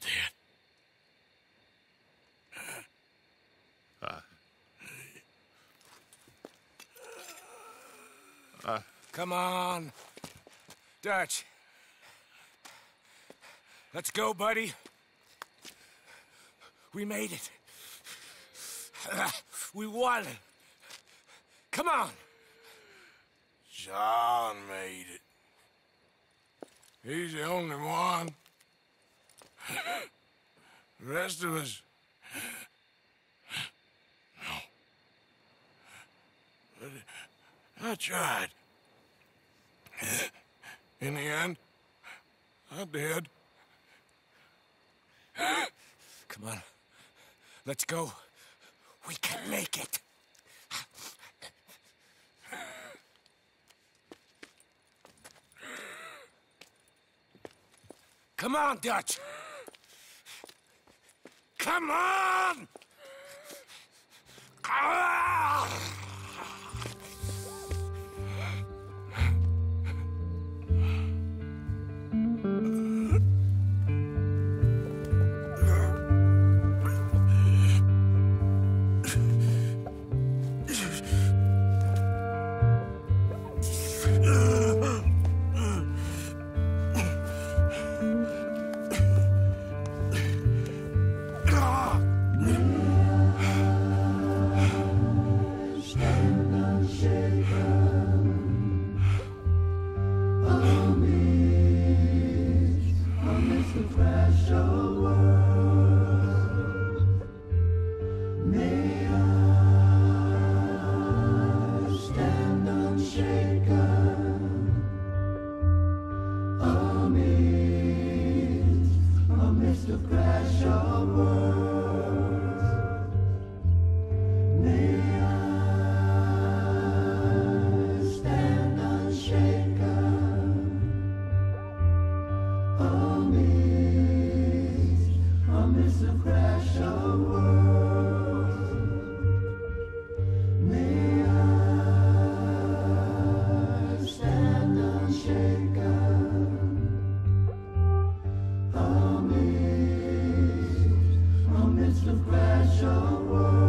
dead. Come on. Dutch. Let's go, buddy. We made it. Uh, we won. Come on. John made it. He's the only one. The rest of us. No. But I tried. In the end, I did. Come on. Let's go. We can make it. Come on, Dutch. Come on! Ah! Amidst the crash of worlds. a special world.